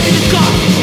God.